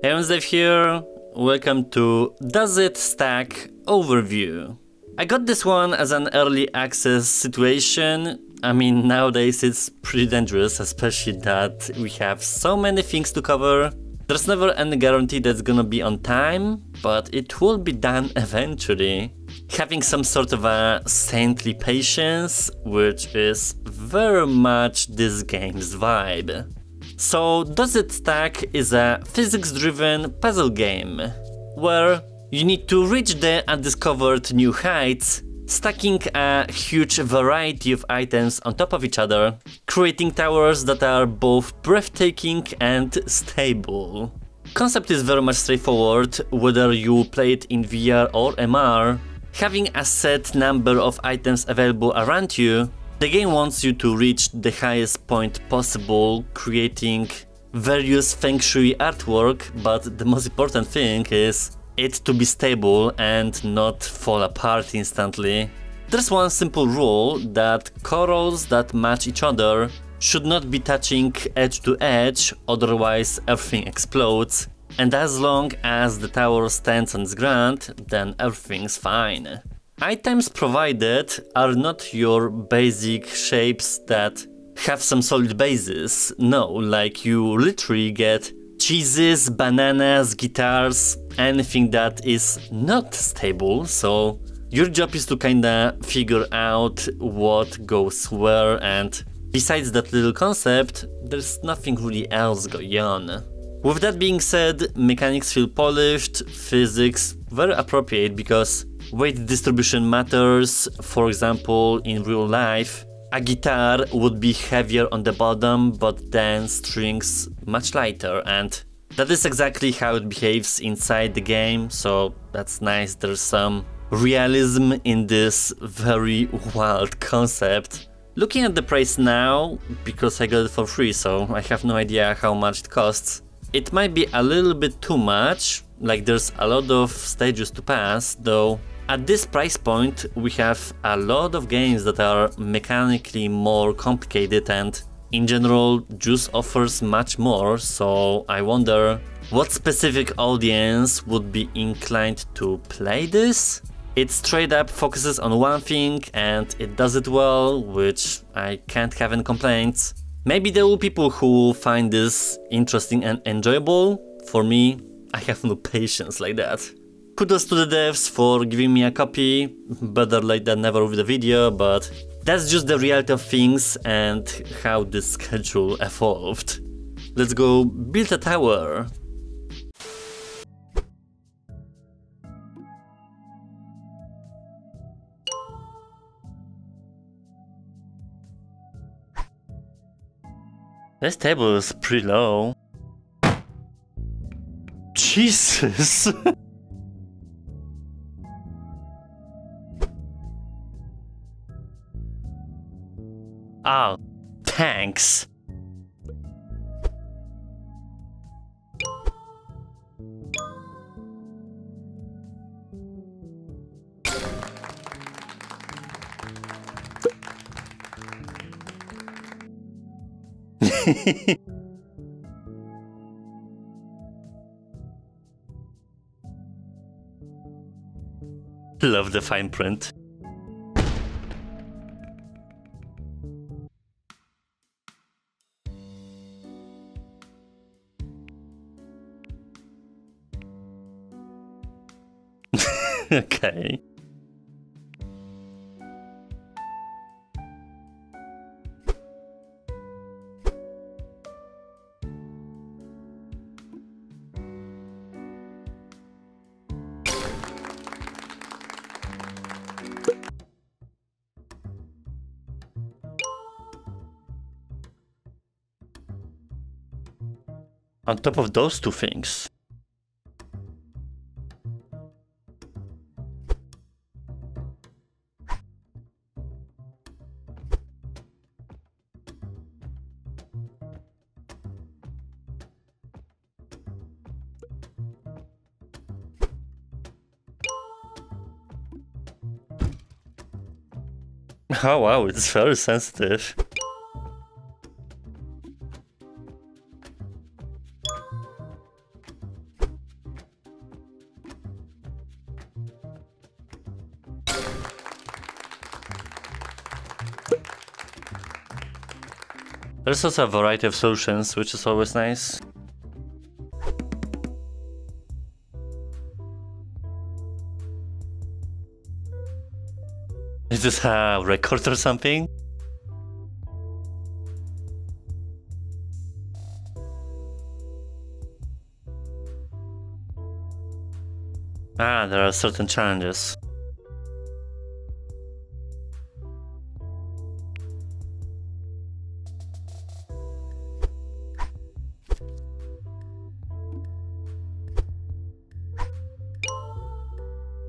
Hey, Dave here. Welcome to Does It Stack Overview. I got this one as an early access situation. I mean, nowadays it's pretty dangerous, especially that we have so many things to cover. There's never any guarantee that's gonna be on time, but it will be done eventually. Having some sort of a saintly patience, which is very much this game's vibe. So Does It Stack is a physics-driven puzzle game, where you need to reach the undiscovered new heights, stacking a huge variety of items on top of each other, creating towers that are both breathtaking and stable. Concept is very much straightforward, whether you play it in VR or MR, having a set number of items available around you the game wants you to reach the highest point possible, creating various feng shui artwork, but the most important thing is it to be stable and not fall apart instantly. There's one simple rule that corals that match each other should not be touching edge to edge, otherwise everything explodes. And as long as the tower stands on its ground, then everything's fine. Items provided are not your basic shapes that have some solid bases. No, like you literally get cheeses, bananas, guitars, anything that is not stable. So your job is to kinda figure out what goes where and besides that little concept, there's nothing really else going on. With that being said, mechanics feel polished, physics very appropriate because weight distribution matters. For example, in real life, a guitar would be heavier on the bottom, but then strings much lighter and that is exactly how it behaves inside the game, so that's nice. There's some realism in this very wild concept. Looking at the price now, because I got it for free, so I have no idea how much it costs, it might be a little bit too much, like there's a lot of stages to pass, though at this price point we have a lot of games that are mechanically more complicated and in general Juice offers much more, so I wonder what specific audience would be inclined to play this? It straight up focuses on one thing and it does it well, which I can't have any complaints. Maybe there will be people who find this interesting and enjoyable. For me, I have no patience like that. Kudos to the devs for giving me a copy, better late than never with the video, but that's just the reality of things and how this schedule evolved. Let's go build a tower. This table is pretty low. Jesus! oh, thanks. Love the fine print. okay. on top of those two things. Oh wow, it's very sensitive. There's also a variety of solutions, which is always nice. Is this a record or something? Ah, there are certain challenges.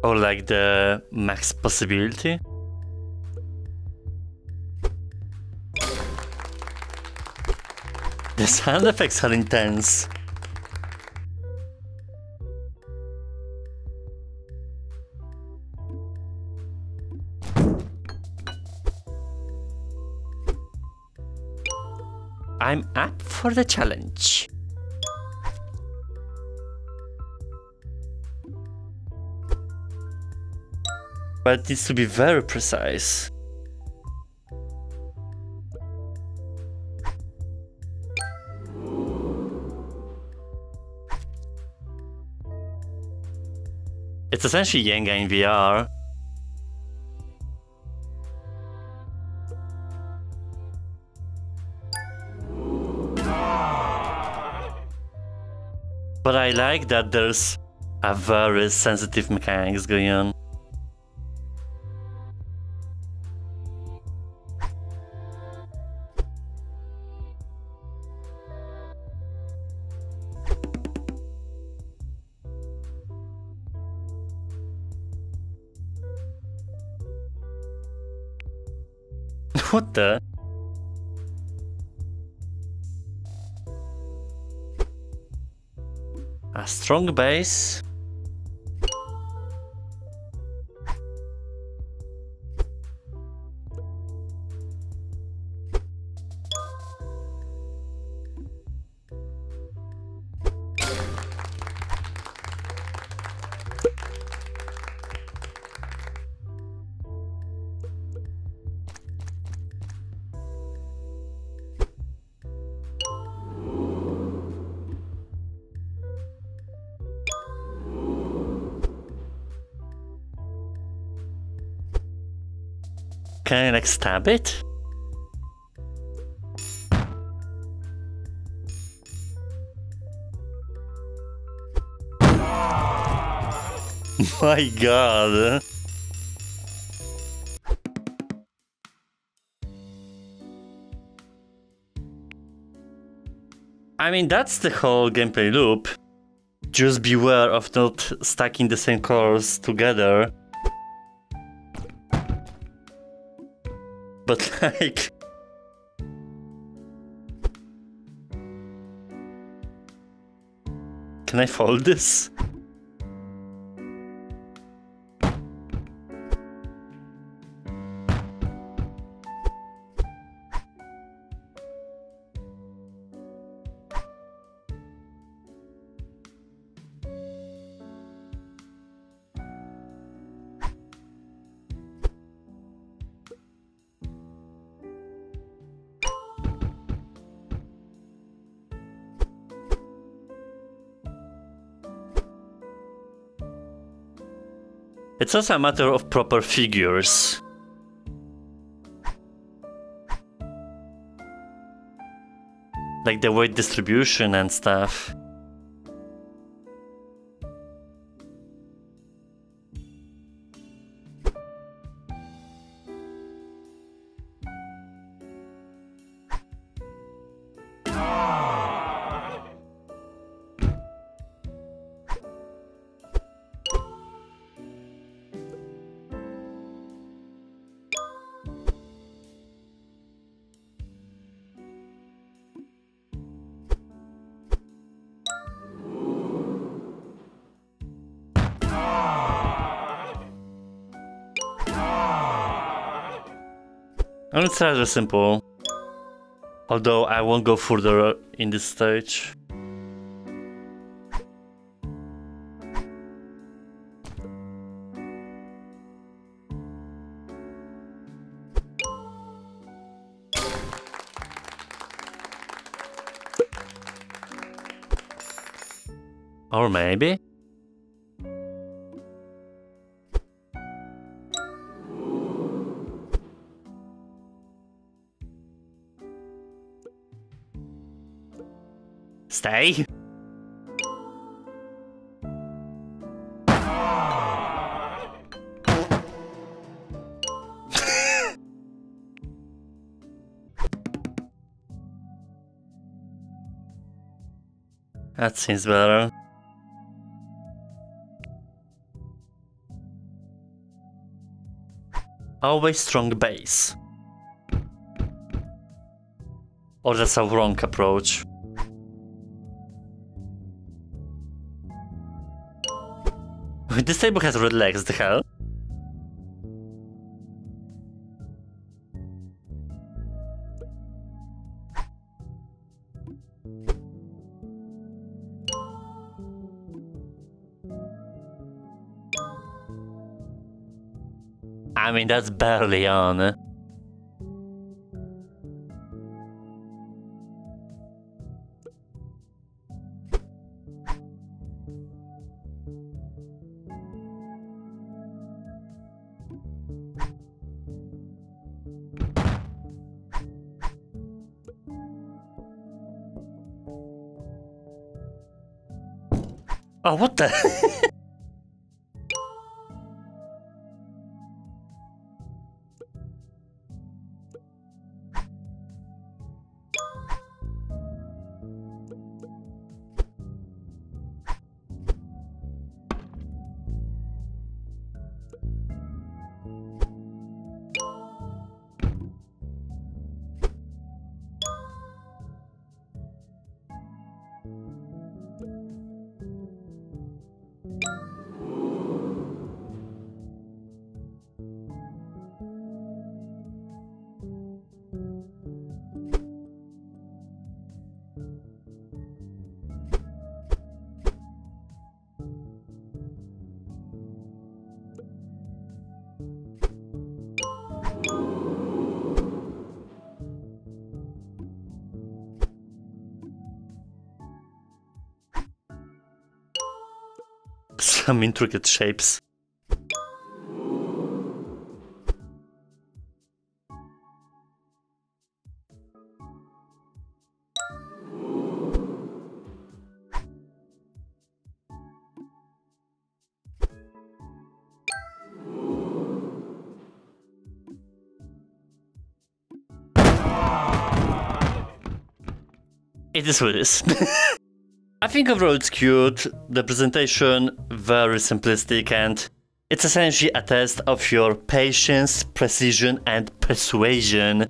Or like the max possibility? The sound effects are intense. I'm up for the challenge. But it needs to be very precise. It's essentially Jenga in VR. But I like that there's a very sensitive mechanics going on. What the? A strong base. Can I like stab it? My god. I mean, that's the whole gameplay loop. Just beware of not stacking the same colors together but like... Can I fold this? It's also a matter of proper figures. Like the weight distribution and stuff. And it's rather simple. Although I won't go further in this stage. Or maybe? Stay. that seems better. Always strong base. Or that's a wrong approach. This table has red legs, the hell? I mean, that's barely on. Oh, what the? Some intricate shapes. It is what it is. I think overall it's cute, the presentation very simplistic and it's essentially a test of your patience, precision and persuasion.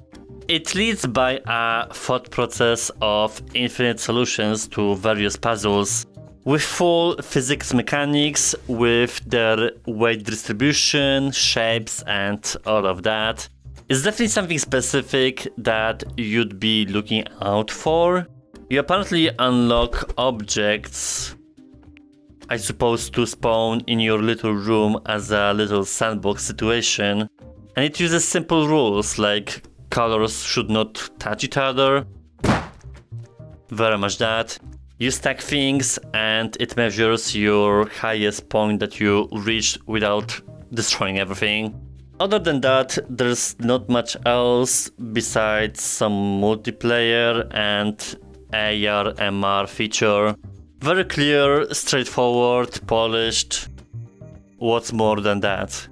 It leads by a thought process of infinite solutions to various puzzles with full physics mechanics, with their weight distribution, shapes and all of that. It's definitely something specific that you'd be looking out for. You apparently unlock objects, I suppose, to spawn in your little room as a little sandbox situation. And it uses simple rules like colors should not touch each other. Very much that. You stack things and it measures your highest point that you reached without destroying everything. Other than that, there's not much else besides some multiplayer and AR MR feature. Very clear, straightforward, polished. What's more than that?